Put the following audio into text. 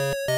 you